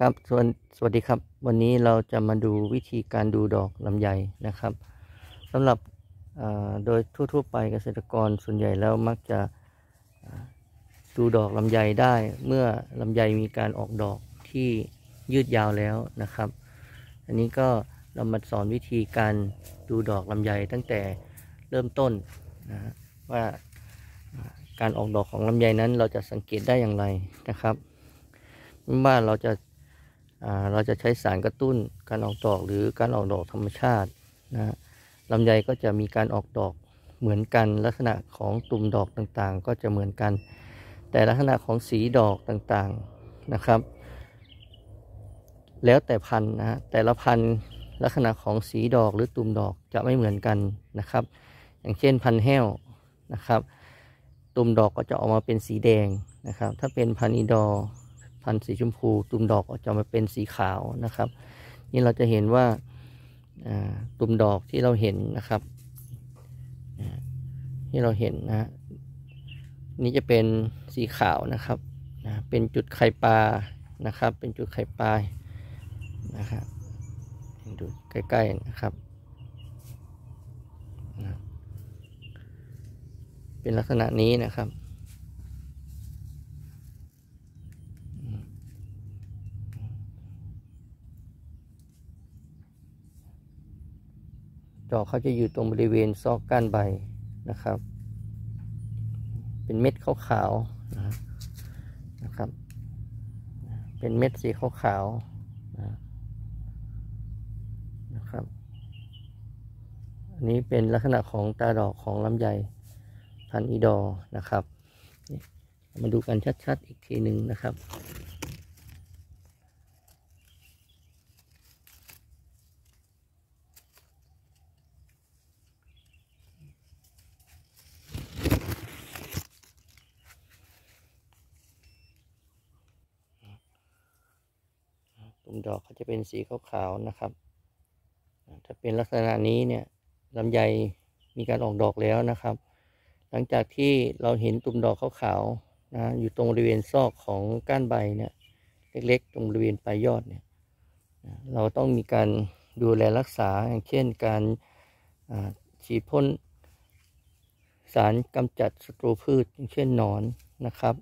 ครับสวัสวัสดีครับ วันนี้เราจะมาดูวิธีการดูดอกลำไยนะครับสำหรับโดยทั่วๆไปเกษตรกรส่วนใหญ่แล้วมักจะดูดอกลำไยได้เมื่อลำไยมีการออกดอกที่ยืดยาวแล้วนะครับ อันนี้ก็เรามาสอนวิธีการดูดอกลำไยตั้งแต่เริ่มต้นนะว่าการออกดอกของลำไยนั้นเราจะสังเกตได้อย่างไรนะครับไม่ว่าเราจะ เราจะใช้สารกระตุ้นการออกดอกหรือการออกดอกธรรมชาตินะฮะลำไยก็จะมีการออกดอกเหมือนกัน ลักษณะของตุ่มดอกต่างๆ ก็จะเหมือนกัน แต่ลักษณะของสีดอกต่างๆนะครับ แล้วแต่พันธุ์นะแต่ละพันธุ์ลักษณะของสีดอกหรือตุ่มดอกจะไม่เหมือนกันนะครับ อย่างเช่นพันธุ์แห้วนะครับ ตุ่มดอกก็จะออกมาเป็นสีแดงนะครับ ถ้าเป็นพันธุ์อีดอ พันธุ์สีชมพูตุ่มดอกออกจะมาเป็นสีขาวนะครับ นี่เราจะเห็นว่าตุ่มดอกที่เราเห็นนะครับที่เราเห็นนะฮะนี่จะเป็นสีขาวนะครับนะเป็นจุดไข่ปลานะครับ เป็นจุดไข่ปลานะครับดูใกล้ๆนะครับนะเป็นลักษณะนี้นะครับ ดอกเขาจะอยู่ตรงบริเวณซอกก้านใบนะครับ เป็นเม็ดขาวๆนะครับ เป็นเม็ดสีขาวๆนะครับอันนี้เป็นลักษณะของตาดอกของลำไยพันอีดอ์นะครับ มาดูกันชัดๆอีกทีหนึ่งนะครับ ตุ่มดอกเขาจะเป็นสีขาวๆนะครับ ถ้าเป็นลักษณะนี้เนี่ยลำไยมีการออกดอกแล้วนะครับ หลังจากที่เราเห็นตุ่มดอกขาวๆนะอยู่ตรงบริเวณซอกของก้านใบเนี่ยเล็กๆ ตรงบริเวณปลายยอดเนี่ยเราต้องมีการดูแลรักษาอย่างเช่นการฉีดพ่นสารกำจัดศัตรูพืช อย่างเช่นหนอนนะครับ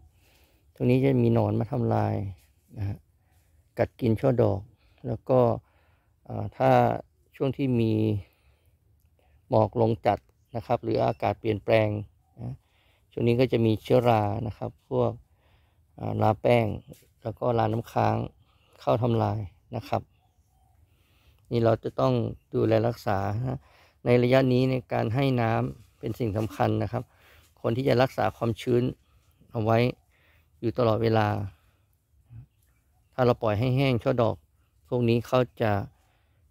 ตรงนี้จะมีหนอนมาทำลายนะฮะ กัดกินช่อดอก แล้วก็ถ้าช่วงที่มีหมอกลงจัดนะครับ หรืออากาศเปลี่ยนแปลงนะช่วงนี้ก็จะมีเชื้อรานะครับ พวกอ่าราแป้ง แล้วก็ราน้ำค้างเข้าทำลายนะครับ นี่เราจะต้องดูแลรักษานะในระยะนี้ในการให้น้ำเป็นสิ่งสำคัญนะครับ คนที่จะรักษาความชื้นเอาไว้อยู่ตลอดเวลา ถ้าเราปล่อยให้แห้งช่อดอก พวกนี้เขาจะ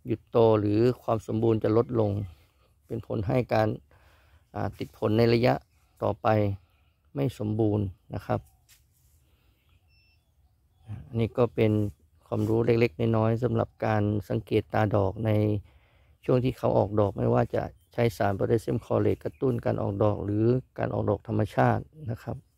หยุดโตหรือความสมบูรณ์จะลดลง เป็นผลให้การติดผลในระยะต่อไปไม่สมบูรณ์นะครับนนี้ก็เป็นความรู้เล็กๆน้อยๆสำหรับการสังเกตตาดอกในช่วงที่เขาออกดอกไม่ว่าจะใช้สารโพแทสเซียมคลอเรตกระตุ้นการออกดอกหรือการออกดอกธรรมชาตินะครับ